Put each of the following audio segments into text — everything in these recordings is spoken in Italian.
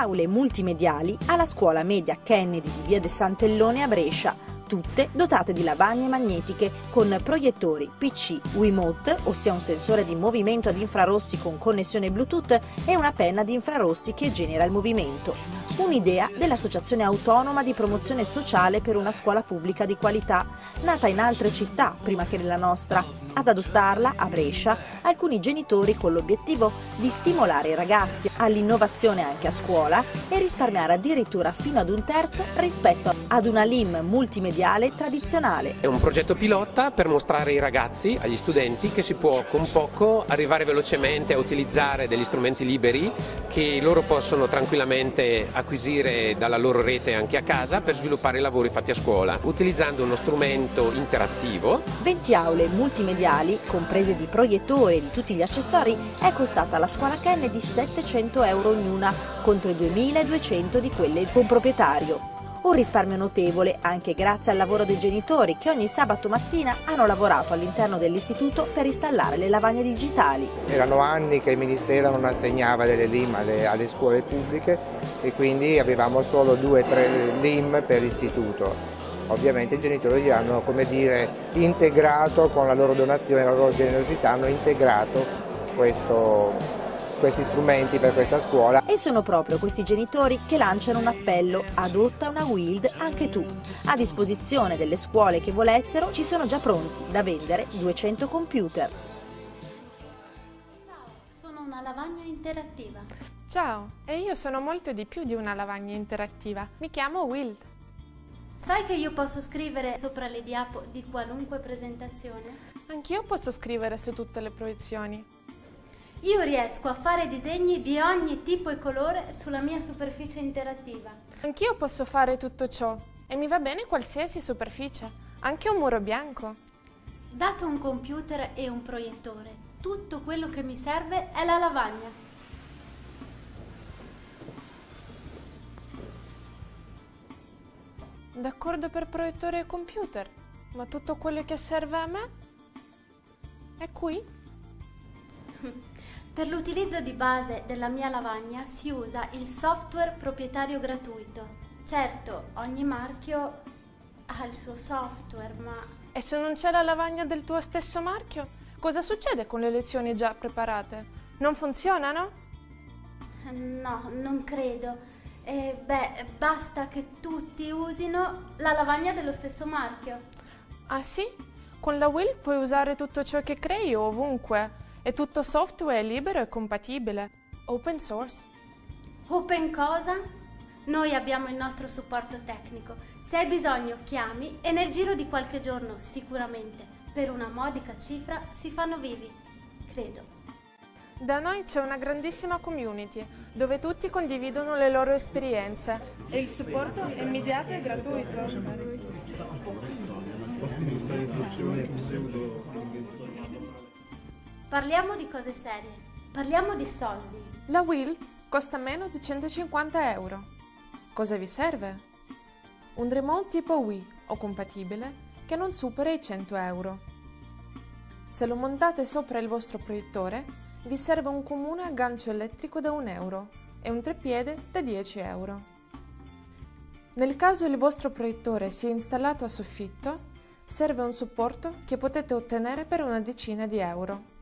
aule multimediali alla scuola media Kennedy di via de Sant'Ellone a Brescia, tutte dotate di lavagne magnetiche con proiettori PC Wiimote, ossia un sensore di movimento ad infrarossi con connessione Bluetooth e una penna di infrarossi che genera il movimento. Un'idea dell'Associazione Autonoma di Promozione Sociale per una scuola pubblica di qualità, nata in altre città prima che nella nostra. Ad adottarla, a Brescia, alcuni genitori con l'obiettivo di stimolare i ragazzi all'innovazione anche a scuola e risparmiare addirittura fino ad un terzo rispetto ad una LIM multimediale tradizionale. È un progetto pilota per mostrare ai ragazzi, agli studenti, che si può con poco arrivare velocemente a utilizzare degli strumenti liberi che loro possono tranquillamente acquisire dalla loro rete anche a casa per sviluppare i lavori fatti a scuola, utilizzando uno strumento interattivo. 20 aule multimediali, comprese di proiettori e di tutti gli accessori, è costata alla scuola Kennedy 700 euro ognuna, contro i 2200 di quelle con proprietario. Un risparmio notevole anche grazie al lavoro dei genitori che ogni sabato mattina hanno lavorato all'interno dell'istituto per installare le lavagne digitali. Erano anni che il Ministero non assegnava delle LIM alle, alle scuole pubbliche e quindi avevamo solo due o tre LIM per istituto. Ovviamente i genitori li hanno dire, integrato con la loro donazione, la loro generosità, hanno integrato questo, questi strumenti per questa scuola. E sono proprio questi genitori che lanciano un appello, adotta una WILD anche tu. A disposizione delle scuole che volessero ci sono già pronti da vendere 200 computer. Ciao, sono una lavagna interattiva. Ciao, e io sono molto di più di una lavagna interattiva. Mi chiamo Wild. Sai che io posso scrivere sopra le diapo di qualunque presentazione? Anch'io posso scrivere su tutte le proiezioni. Io riesco a fare disegni di ogni tipo e colore sulla mia superficie interattiva. Anch'io posso fare tutto ciò e mi va bene qualsiasi superficie, anche un muro bianco. Dato un computer e un proiettore, tutto quello che mi serve è la lavagna. D'accordo per proiettore e computer, ma tutto quello che serve a me è qui? Per l'utilizzo di base della mia lavagna si usa il software proprietario gratuito. Certo, ogni marchio ha il suo software, ma... E se non c'è la lavagna del tuo stesso marchio, cosa succede con le lezioni già preparate? Non funzionano? No, non credo. Eh, beh, basta che tutti usino la lavagna dello stesso marchio. Ah sì? Con la Will puoi usare tutto ciò che crei ovunque. E tutto software libero e compatibile. Open source. Open cosa? Noi abbiamo il nostro supporto tecnico. Se hai bisogno chiami e nel giro di qualche giorno sicuramente, per una modica cifra, si fanno vivi. Credo. Da noi c'è una grandissima community dove tutti condividono le loro esperienze e il supporto è immediato e gratuito. Parliamo di cose serie. Parliamo di soldi. La Wild costa meno di 150 euro. Cosa vi serve? Un remote tipo Wii o compatibile che non supera i 100 euro. Se lo montate sopra il vostro proiettore, vi serve un comune aggancio elettrico da 1 euro e un treppiede da 10 euro. Nel caso il vostro proiettore sia installato a soffitto, serve un supporto che potete ottenere per una decina di euro.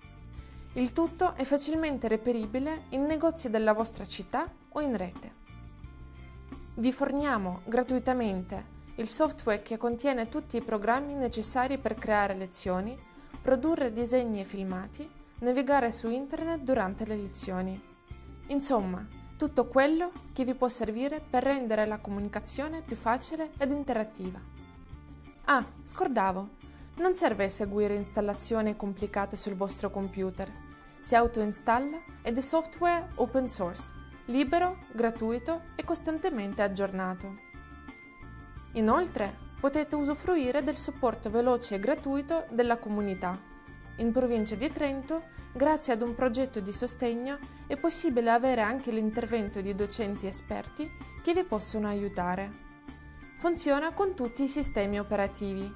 Il tutto è facilmente reperibile in negozi della vostra città o in rete. Vi forniamo gratuitamente il software che contiene tutti i programmi necessari per creare lezioni, produrre disegni e filmati, navigare su internet durante le lezioni. Insomma, tutto quello che vi può servire per rendere la comunicazione più facile ed interattiva. Ah, scordavo, non serve eseguire installazioni complicate sul vostro computer. Si autoinstalla ed è software open source, libero, gratuito e costantemente aggiornato. Inoltre, potete usufruire del supporto veloce e gratuito della comunità. In provincia di Trento, grazie ad un progetto di sostegno, è possibile avere anche l'intervento di docenti esperti che vi possono aiutare. Funziona con tutti i sistemi operativi,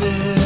pieces.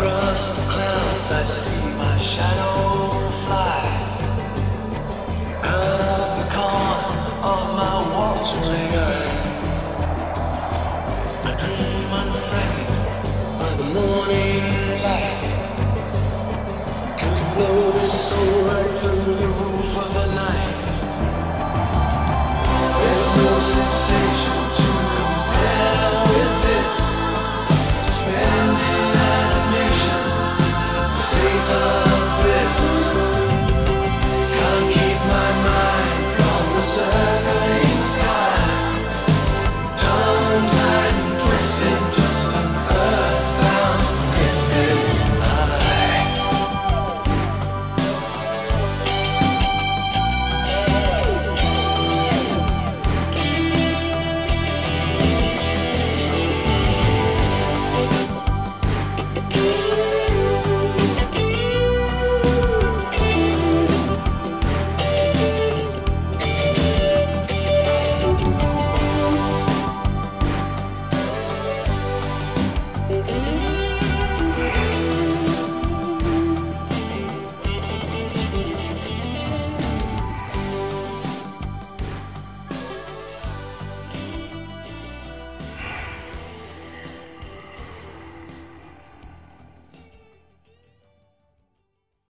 Across the clouds I see my shadow fly. Out of the corner of my watering eye. A dream unthreatened by the morning